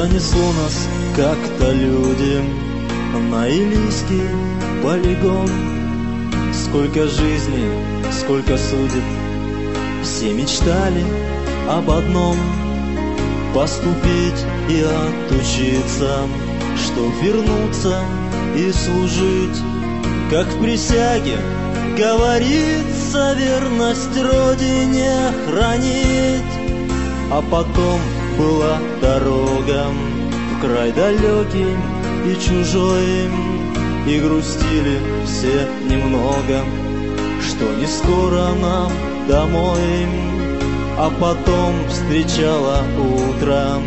Занесло нас как-то люди На Илийский полигон. Сколько жизней, сколько судеб. Все мечтали об одном Поступить и отучиться. Чтоб вернуться и служить Как в присяге говорится Верность Родине хранить. А потом была дорога в край далекий и чужой, И грустили все немного, что не скоро нам домой. А потом встречала утро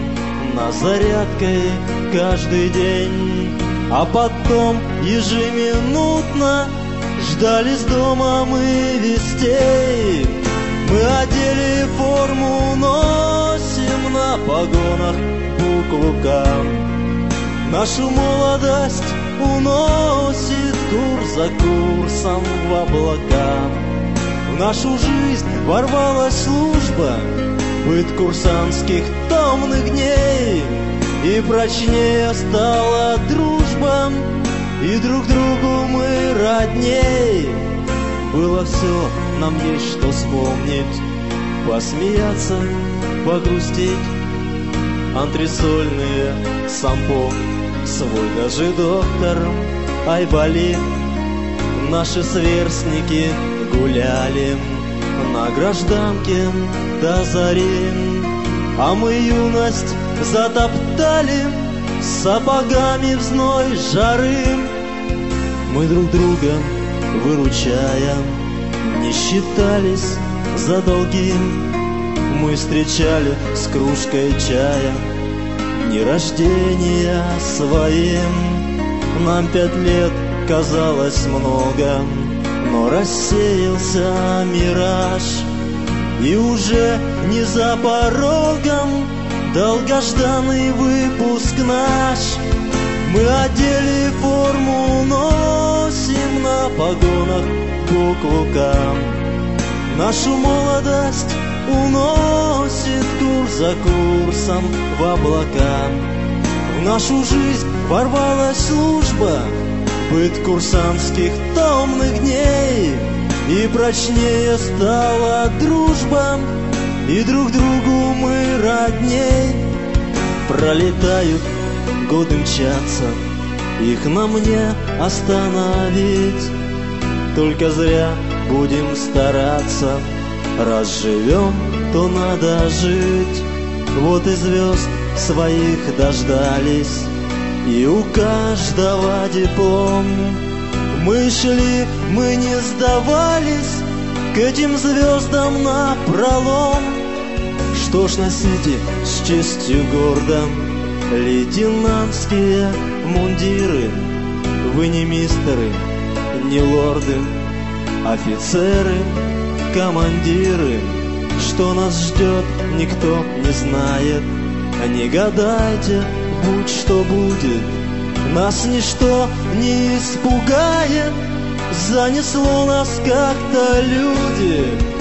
на зарядкой каждый день, А потом ежеминутно ждали с дома мы вестей. Мы одели форму, носим на погонах букву К. Нашу молодость уносит курс за курсом в облака. В нашу жизнь ворвалась служба, быт курсантских томных дней, И прочнее стала дружба, и друг другу мы родней. Было все, нам есть что вспомнить, посмеяться, погрустить. Антресольные сампо, свой даже доктор Айболит. Наши сверстники гуляли на гражданке до зари, А мы юность затоптали сапогами в зной жары. Мы друг друга выручая, не считались за долги. Мы встречали с кружкой чая дни рождения своим. Нам пять лет казалось много, но рассеялся мираж. И уже не за порогом долгожданный выпуск наш. Мы одели форму, носим на погонах букву К. Нашу молодость уносит курс за курсом в облака. В нашу жизнь ворвалась служба, быт курсантских томных дней, И прочнее стала дружба, и друг другу мы родней. Пролетают годы мчатся, их на мне остановить. Только зря будем стараться, раз живем, то надо жить. Вот и звезд своих дождались, и у каждого диплом. Мы шли, мы не сдавались к этим звездам на пролом. Что ж носите с честью гордо Лейтенантские мундиры Вы не мистеры, не лорды Офицеры, командиры Что нас ждет, никто не знает. Не гадайте, будь что будет Нас ничто не испугает. Занесло нас как-то люди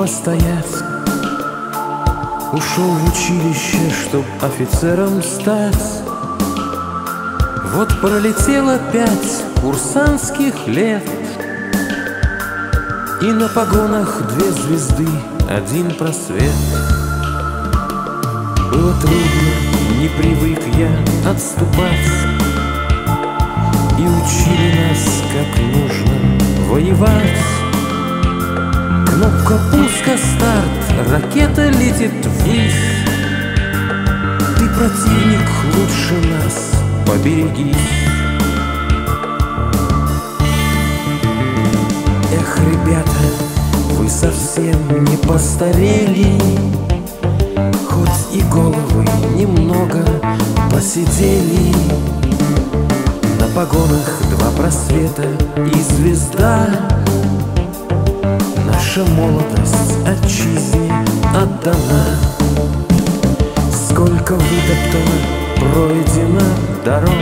постоять. Ушел в училище, чтоб офицером стать. Вот пролетело пять курсантских лет. И на погонах две звезды, один просвет. Было трудно, не привык я отступать. И учили нас, как нужно воевать Кнопка пуска старт, ракета летит ввысь. Ты противник лучше нас, поберегись Эх, ребята, вы совсем не постарели. Хоть и головы немного посидели. На погонах два просвета и звезда Наша молодость отчизне отдана. Сколько вытоптано, пройдено дорог.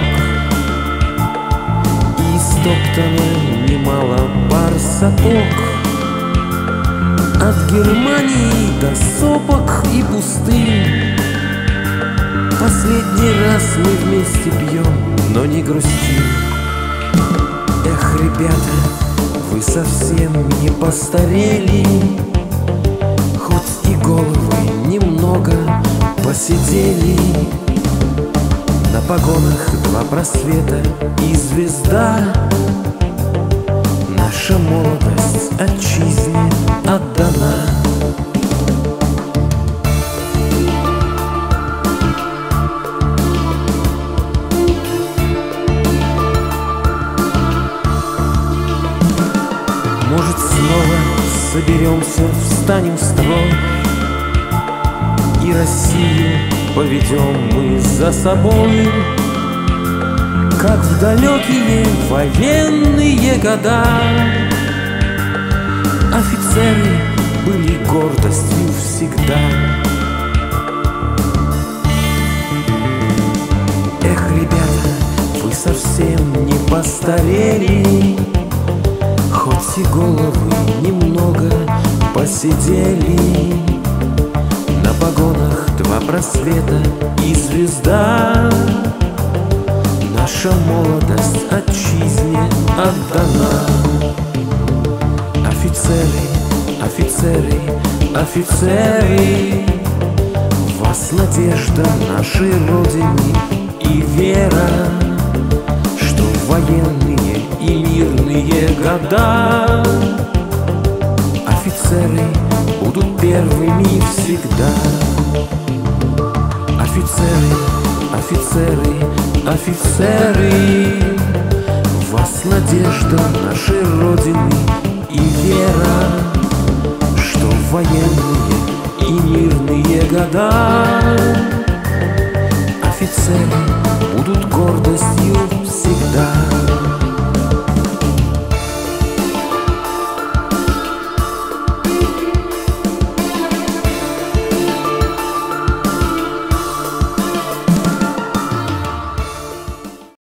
И стоптано немало пар сапог. От Германии до сопок и пустынь. Последний раз мы вместе пьем, но не грустим. Эх, ребята, вы совсем не постарели. Хоть и головы немного посидели. На погонах два просвета и звезда. Наша молодость отчизне соберемся, встанем в строй И Россию поведем мы за собой. Как в далекие военные года. Офицеры были гордостью всегда. Эх, ребята, вы совсем не постарели Хоть и головы немного посидели. На погонах два просвета и звезда. Наша молодость отчизне отдана. Офицеры, офицеры, офицеры. Вас надежда нашей Родины года Офицеры будут первыми всегда. Офицеры, офицеры, офицеры вас надежда нашей Родины и вера Что военные и мирные года